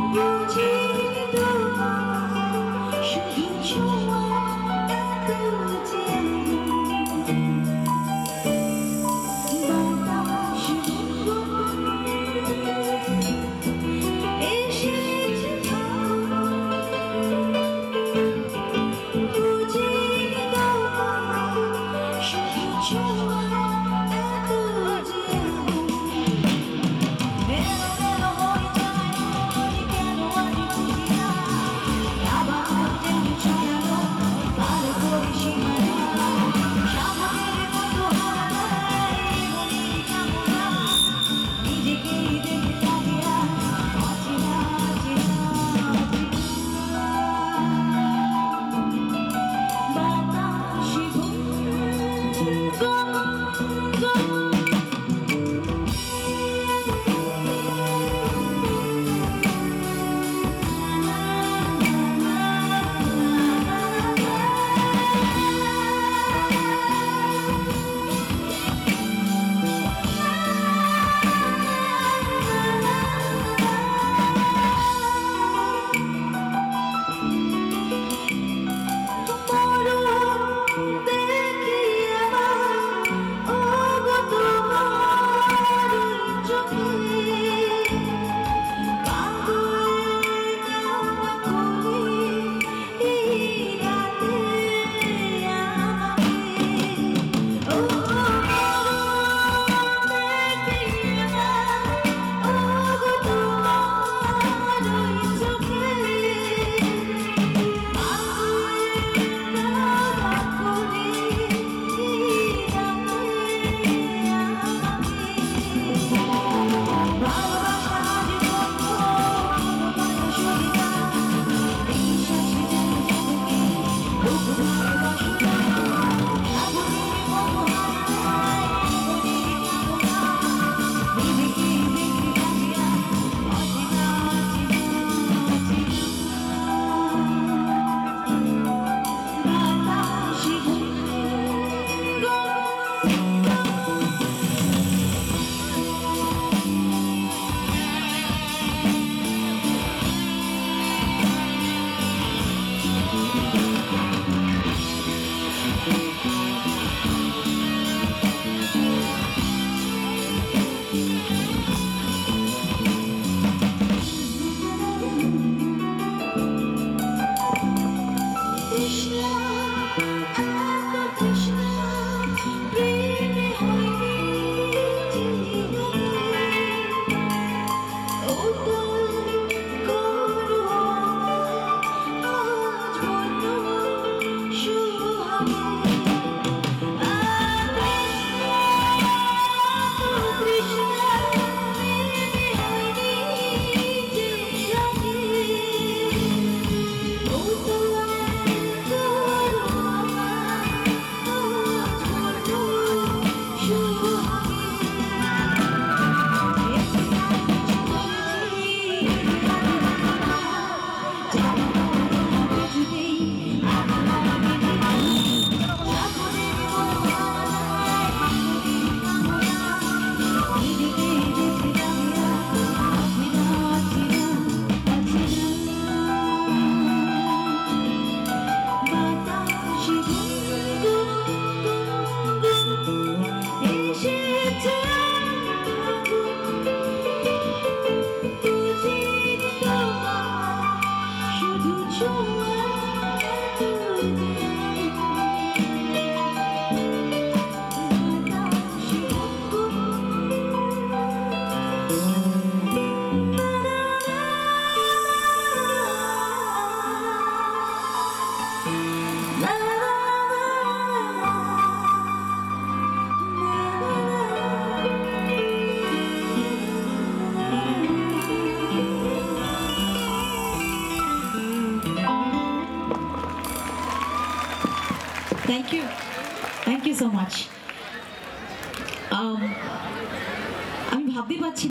Oh, Oh. Thank you thank you so much Um, আমি ভাবতে পারছি